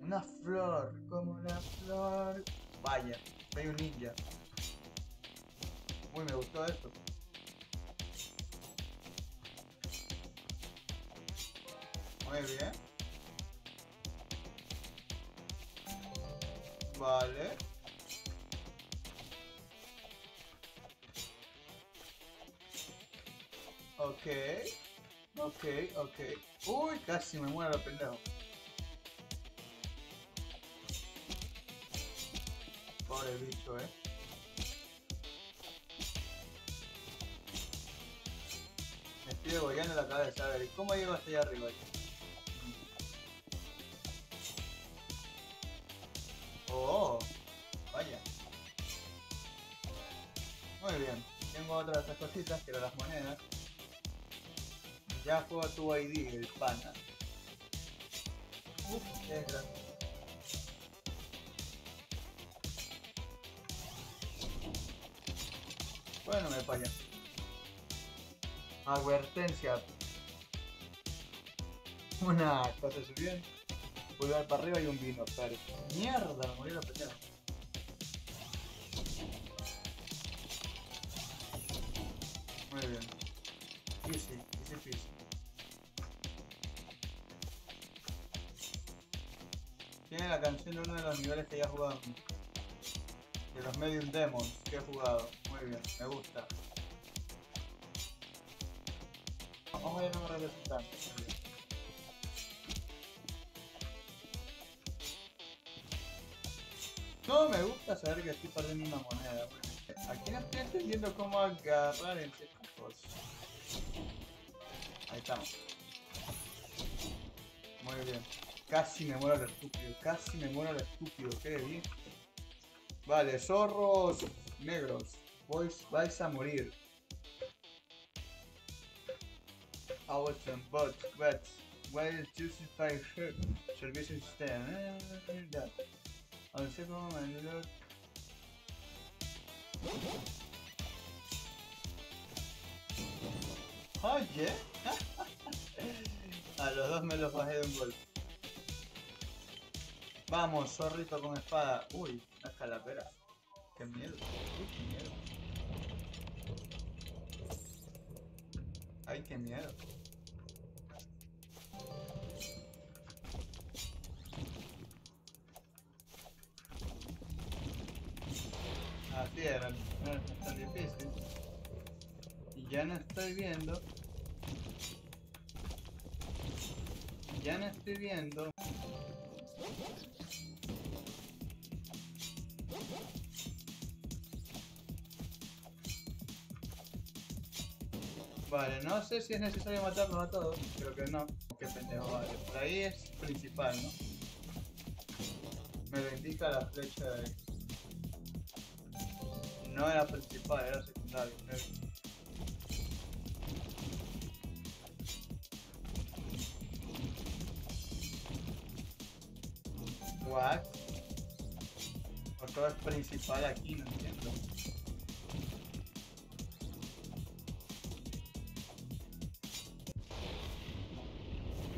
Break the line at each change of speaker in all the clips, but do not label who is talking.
Una flor, como una flor. Vaya, hay un ninja. Uy, me gustó esto. Muy bien. Vale. Ok. Ok, ok. Uy, casi me muero pendejo. Pobre bicho, eh. Me estoy degollando la cabeza. A ver, ¿cómo llego hasta allá arriba? Oh, vaya. Muy bien. Tengo otras de estas cositas, que eran las monedas. Ya juega tu ID, el pana. Uf, grande. Bueno, me falla. Advertencia. Una cosa bien. Pulgar para arriba y un vino, pero. Mierda, me morí la pelea. Muy bien. Easy, easy. Tiene la canción de uno de los niveles que ya he jugado. De los Medium Demons que he jugado. Muy bien, me gusta. Vamos a regreso tanto. muy bien. No me gusta saber que estoy perdiendo una moneda. Aquí no estoy entendiendo cómo agarrar el cosas. Ahí estamos. Muy bien. Casi me muero al estúpido. Casi me muero al estúpido. Qué bien. Vale, zorros negros. Vais, vais a morir. Owls and bots, bats. Wild justify her. Servicio stand. Eh, Al second moment, Oye, a los dos me los bajé de un golpe. Vamos, zorrito con espada. Uy, una calavera. Qué miedo. Uy, qué miedo. Ay, qué miedo. Así era, no es tan difícil. Y ya no estoy viendo. Ya no estoy viendo. Vale, no sé si es necesario matarlos a todos. Creo que no. Qué pendejo, vale. Por ahí es principal, ¿no? Me lo indica la flecha de. No era principal, era secundario. What? ¿Por todo es principal aquí? No entiendo.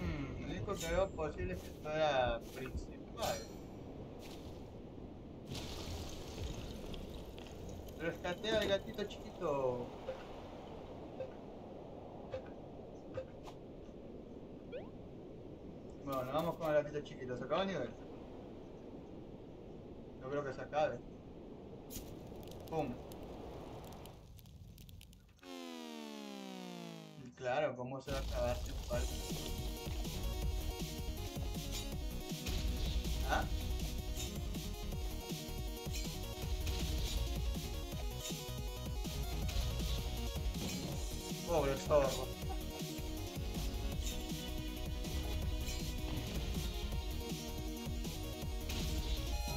Hmm, lo único que veo posible es que esto era principal. Rescaté al gatito chiquito. Bueno, vamos con el gatito chiquito. ¿Se acaba el nivel? No creo que se acabe. ¡Pum! Claro, ¿cómo se va a acabar sin falta? ¿Ah? Pobre zorro.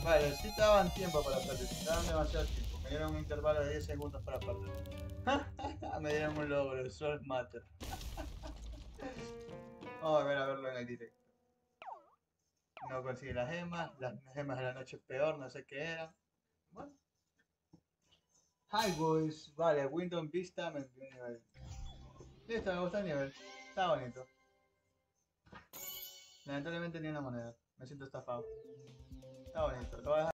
Vale, sí te daban tiempo para perder, daban demasiado tiempo. Me dieron un intervalo de 10 segundos para perder. Me dieron un logro, Sword Matter. Vamos a ver a verlo en el directo. No conseguí las gemas, las gemas de la noche es peor, no sé qué era. Bueno. Hi boys, vale, Windows Vista me nivel. Listo, me gusta el nivel. Está bonito. Lamentablemente ni una moneda. Me siento estafado. Está bonito. Lo voy a dejar